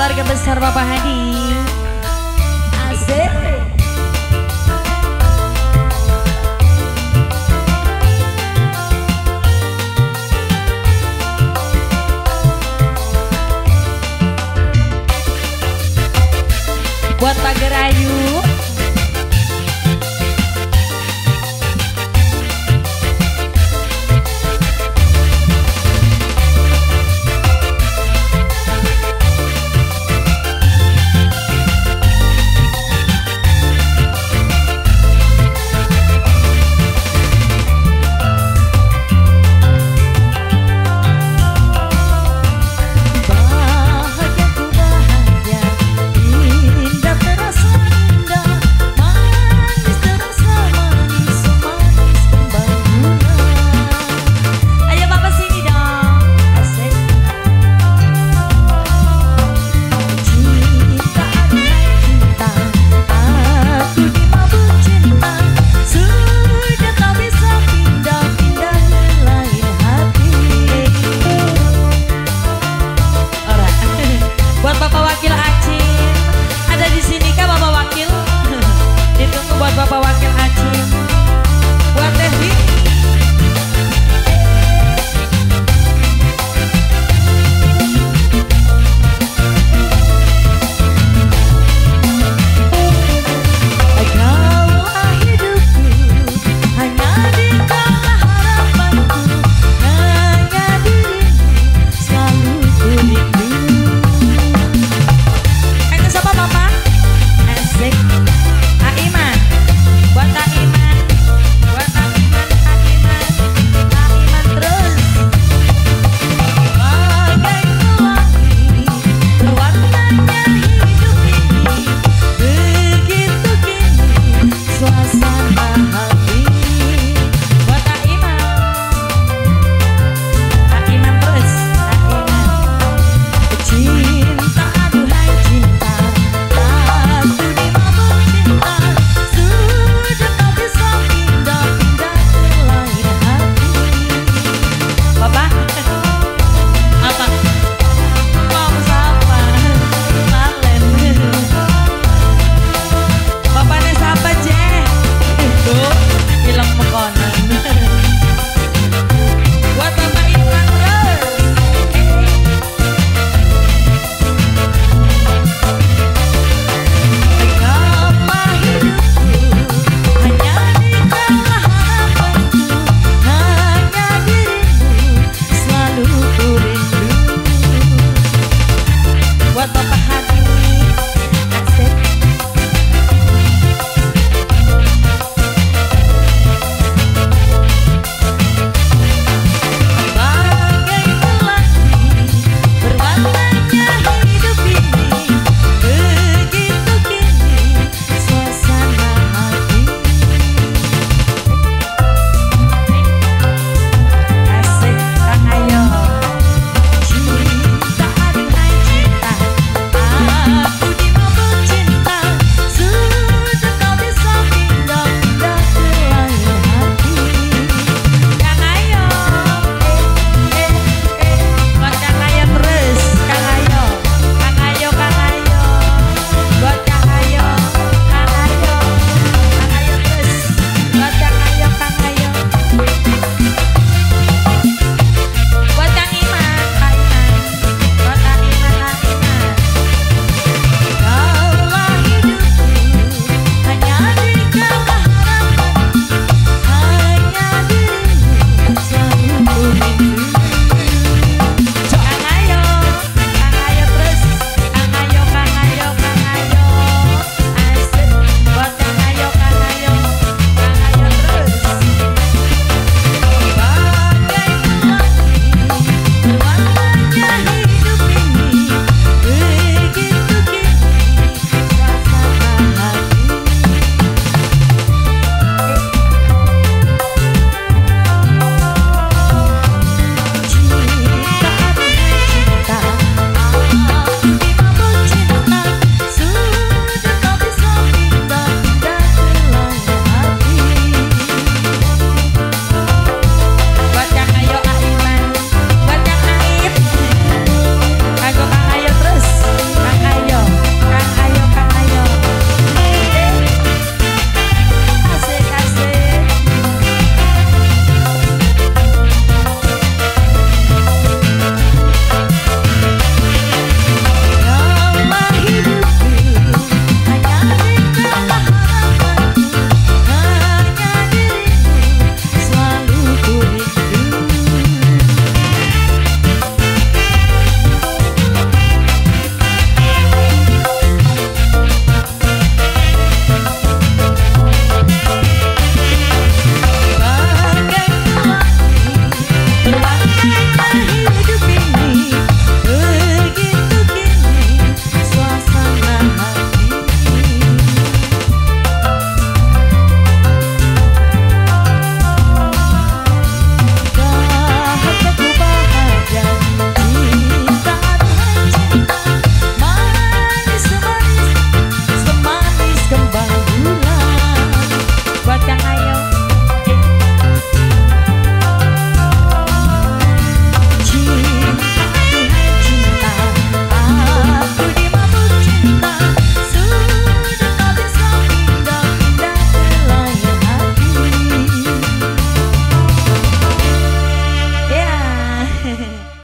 Keluarga besar Bapak Hadi. Asik.